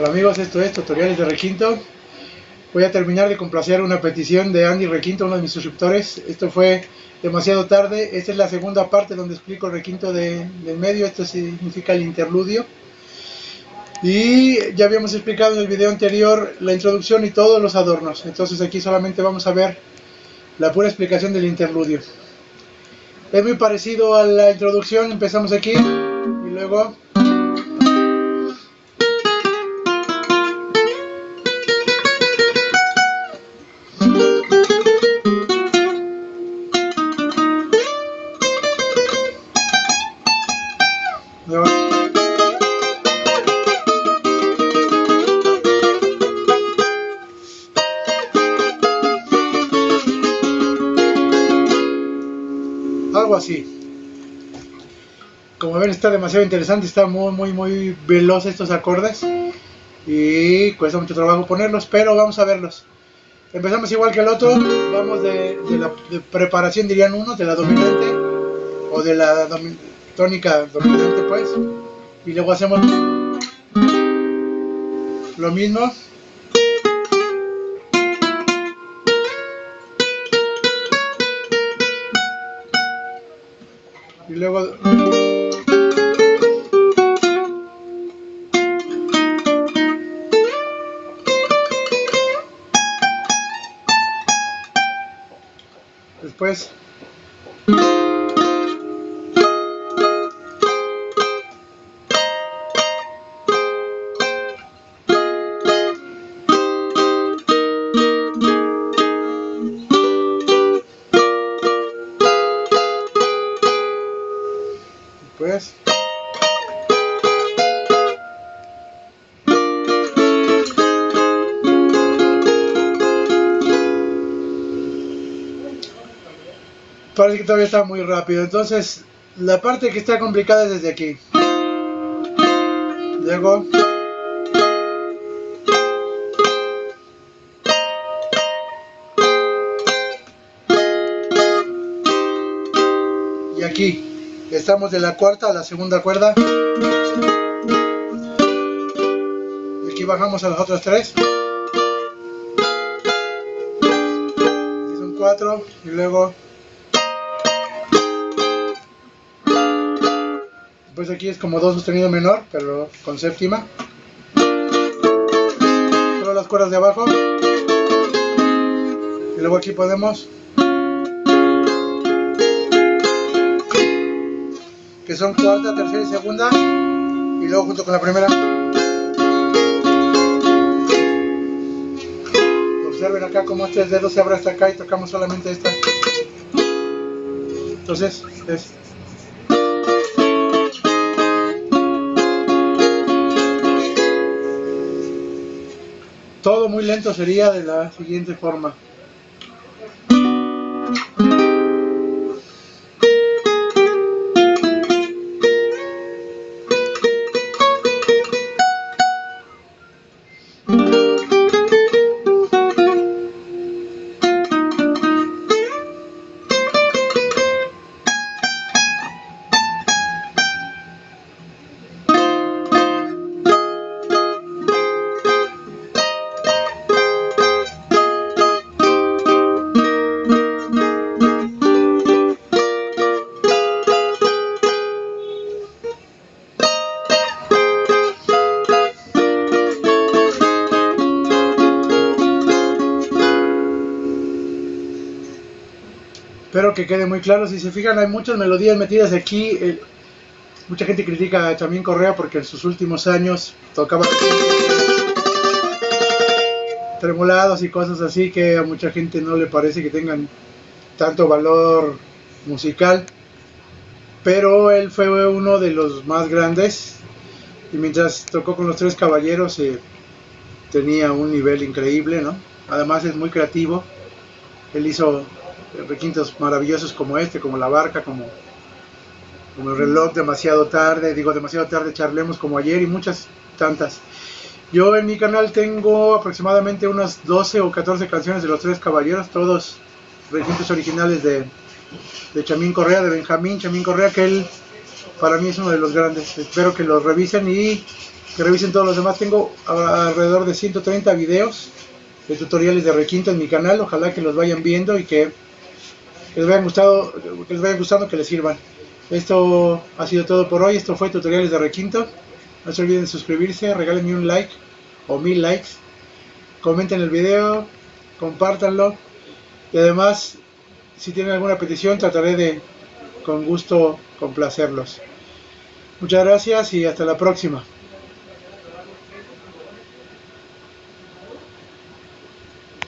Hola amigos, esto es Tutoriales de Requinto. Voy a terminar de complacer una petición de Andy Requinto, uno de mis suscriptores. Esto fue demasiado tarde. Esta es la segunda parte donde explico el requinto de, del medio. Esto significa el interludio. Y ya habíamos explicado en el video anterior la introducción y todos los adornos. Entonces aquí solamente vamos a ver la pura explicación del interludio. Es muy parecido a la introducción. Empezamos aquí y luego algo así. Como ven está demasiado interesante, está muy muy muy veloz estos acordes y cuesta mucho trabajo ponerlos, pero vamos a verlos. Empezamos igual que el otro, vamos de, la preparación dirían uno, de la dominante o de la tónica dominante pues, y luego hacemos lo mismo. Y luego después pues. Parece que todavía está muy rápido. Entonces la parte que está complicada es desde aquí. Luego. Y aquí estamos de la cuarta a la segunda cuerda. Y aquí bajamos a las otras tres. Aquí son cuatro y luego pues aquí es como do sostenido menor pero con séptima. Solo las cuerdas de abajo. Y luego aquí podemos que son cuarta, tercera y segunda y luego junto con la primera. Observen acá como tres dedos se abre hasta acá y tocamos solamente esta. Entonces es. Todo muy lento sería de la siguiente forma Espero que quede muy claro. Si se fijan, hay muchas melodías metidas aquí. mucha gente critica a Chamín Correa porque en sus últimos años tocaba tremolados y cosas así que a mucha gente no le parece que tengan tanto valor musical. Pero él fue uno de los más grandes y mientras tocó con los tres caballeros eh, tenía un nivel increíble, ¿no? Además es muy creativo. Él hizo requintos maravillosos como este, como la barca, como, como el reloj demasiado tarde, digo demasiado tarde charlemos como ayer y muchas tantas. Yo en mi canal tengo aproximadamente unas 12 o 14 canciones de los tres caballeros, todos requintos originales de, de Chamín Correa, de Benjamín Chamín Correa, que él para mí es uno de los grandes. Espero que los revisen y que revisen todos los demás. Tengo alrededor de 130 videos de tutoriales de requinto en mi canal. Ojalá que los vayan viendo y que, les vayan gustado, que les vayan gustando, que les sirvan. Esto ha sido todo por hoy. Esto fue tutoriales de requinto. No se olviden de suscribirse, regálenme un like o mil likes. Comenten el video, compártanlo. Y además, si tienen alguna petición, trataré de con gusto complacerlos. Muchas gracias y hasta la próxima.